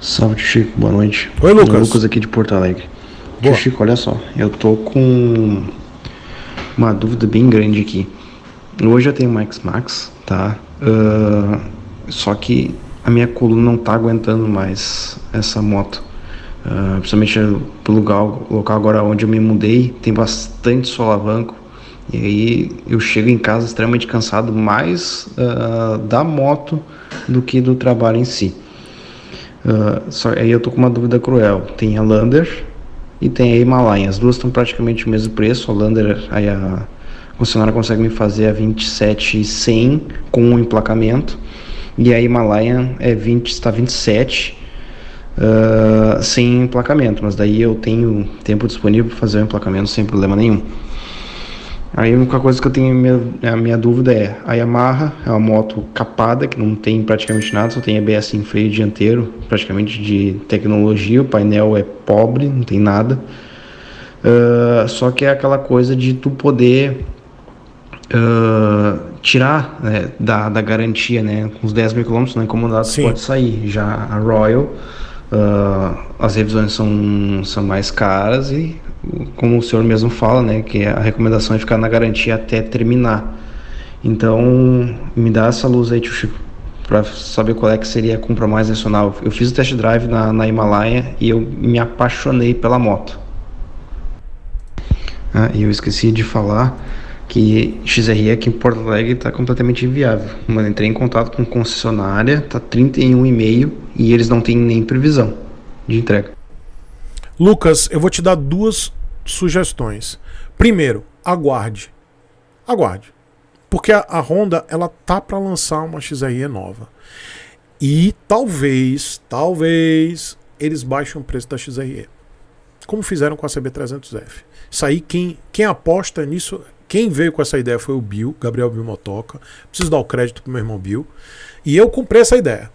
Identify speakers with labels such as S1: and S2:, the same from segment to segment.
S1: Salve, tio Chico, boa noite.
S2: Oi, Lucas.
S1: Lucas aqui de Porto Alegre.
S2: Boa.
S1: Tio Chico, olha só, eu tô com uma dúvida bem grande aqui. Hoje eu tenho uma X-Max, tá? Ah, só que a minha coluna não tá aguentando mais essa moto. Ah, principalmente pelo lugar, local agora onde eu me mudei, tem bastante solavanco. E aí eu chego em casa extremamente cansado, mais ah, da moto do que do trabalho em si. Ah, só aí eu tô com uma dúvida cruel. Tem a Lander e tem a Himalaia. As duas estão praticamente o mesmo preço. A Lander, aí a concessionária consegue me fazer a 27,100 com um emplacamento. E a Himalaia é 20, está 27 ah, sem emplacamento. Mas daí eu tenho tempo disponível para fazer o emplacamento sem problema nenhum. Aí a única coisa que eu tenho minha, a minha dúvida é a Yamaha é uma moto capada que não tem praticamente nada, só tem ABS em freio dianteiro, praticamente de tecnologia, o painel é pobre, não tem nada. Ah, só que é aquela coisa de tu poder ah, tirar né, da, da garantia, né? Com os 10 mil quilômetros não incomodado, tu
S2: Sim.
S1: pode sair. Já a Royal, ah, as revisões são, são mais caras e, como o senhor mesmo fala, né? Que a recomendação é ficar na garantia até terminar. Então, me dá essa luz aí, tio Chico, para saber qual é que seria a compra mais racional. Eu fiz o test drive na, na Himalaia e eu me apaixonei pela moto. Ah, e eu esqueci de falar que XRE aqui em Porto Alegre está completamente inviável. Mano, entrei em contato com concessionária, tá 31,5 e eles não têm nem previsão de entrega.
S2: Lucas, eu vou te dar duas sugestões. Primeiro, aguarde. Aguarde. Porque a, Honda, ela tá para lançar uma XRE nova. E talvez, talvez, eles baixem o preço da XRE. Como fizeram com a CB300F. Isso aí, quem, quem aposta nisso, quem veio com essa ideia foi o Bill, Gabriel Bill Motoca. Preciso dar o crédito pro meu irmão Bill. E eu comprei essa ideia.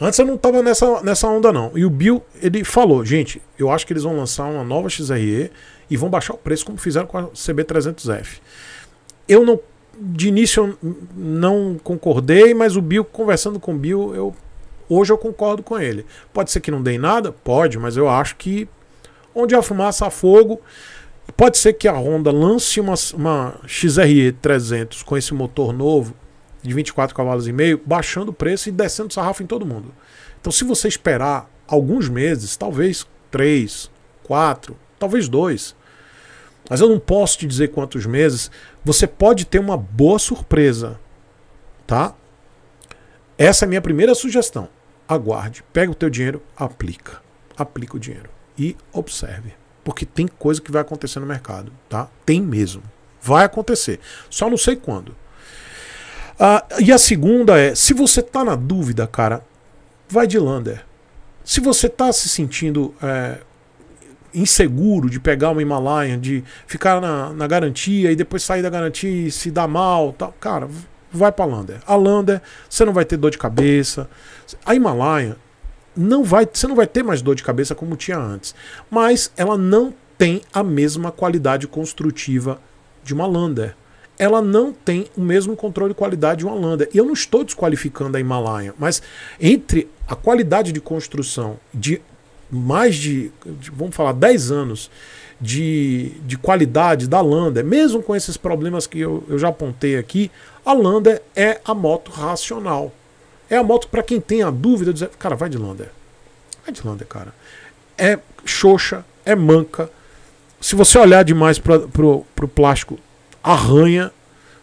S2: Antes eu não tava nessa, nessa onda, não. E o Bill, ele falou, gente, eu acho que eles vão lançar uma nova XRE e vão baixar o preço como fizeram com a CB300F. Eu não, de início, não concordei, mas o Bill, conversando com o Bill, eu, hoje eu concordo com ele. Pode ser que não dê em nada? Pode, mas eu acho que onde há fumaça há fogo. Pode ser que a Honda lance uma, uma XRE 300 com esse motor novo de 24 cavalos e meio, baixando o preço e descendo sarrafo em todo mundo. Então, se você esperar alguns meses, talvez três, quatro, talvez dois, mas eu não posso te dizer quantos meses, você pode ter uma boa surpresa, tá? Essa é a minha primeira sugestão. Aguarde, pega o teu dinheiro, aplica, aplica o dinheiro e observe, porque tem coisa que vai acontecer no mercado, tá? Tem mesmo, vai acontecer. Só não sei quando. Ah, e a segunda é, se você tá na dúvida, cara, vai de Lander. Se você tá se sentindo é, inseguro de pegar uma Himalayan, de ficar na, na garantia e depois sair da garantia e se dar mal, tal, cara, vai pra Lander. A Lander, você não vai ter dor de cabeça. A Himalayan não vai, você não vai ter mais dor de cabeça como tinha antes, mas ela não tem a mesma qualidade construtiva de uma Lander ela não tem o mesmo controle de qualidade de uma Lander. E eu não estou desqualificando a Himalaia, mas entre a qualidade de construção de mais de, de vamos falar, 10 anos de, de qualidade da Lander, mesmo com esses problemas que eu, eu já apontei aqui, a Lander é a moto racional. É a moto para quem tem a dúvida, dizer, cara, vai de Lander. Vai de Lander, cara. É xoxa, é manca. Se você olhar demais para pro plástico, arranha,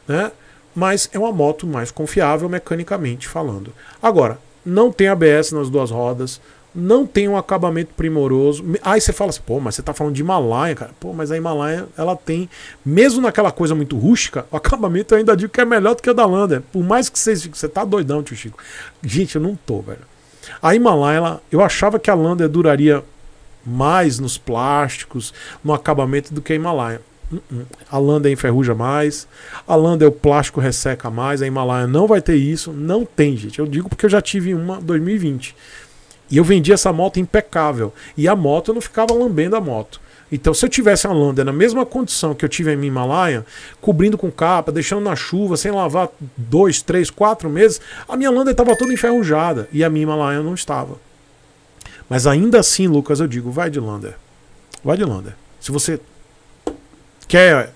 S2: né? Mas é uma moto mais confiável mecanicamente falando. Agora, não tem ABS nas duas rodas, não tem um acabamento primoroso. Aí você fala assim, pô, mas você tá falando de Himalaia, cara. Pô, mas a Himalaia, ela tem, mesmo naquela coisa muito rústica, o acabamento eu ainda digo que é melhor do que o da Lander. Por mais que vocês você tá doidão, tio Chico. Gente, eu não tô, velho. A Himalaia, ela, eu achava que a Lander duraria mais nos plásticos, no acabamento do que a Himalaia. A Lander enferruja mais, a Lander o plástico resseca mais, a Himalaia não vai ter isso, não tem, gente. Eu digo porque eu já tive uma 2020. E eu vendi essa moto impecável. E a moto eu não ficava lambendo a moto. Então, se eu tivesse a Lander na mesma condição que eu tive a minha Himalaia, cobrindo com capa, deixando na chuva, sem lavar dois, três, quatro meses, a minha Lander estava toda enferrujada e a minha Himalaia não estava. Mas ainda assim, Lucas, eu digo, vai de Lander. Vai de Lander. Se você quer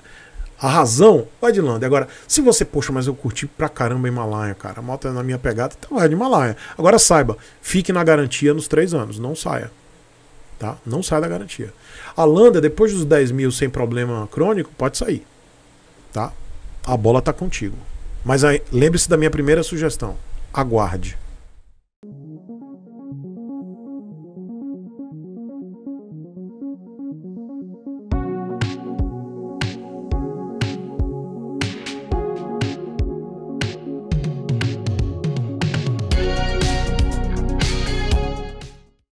S2: a razão, vai de Lander. Agora, se você, poxa, mas eu curti pra caramba Himalaia, cara, a moto é na minha pegada, então vai de Himalaia. Agora saiba, fique na garantia nos três anos, não saia. Tá? Não saia da garantia. A Lander, depois dos 10 mil sem problema crônico, pode sair. Tá? A bola tá contigo. Mas lembre-se da minha primeira sugestão. Aguarde.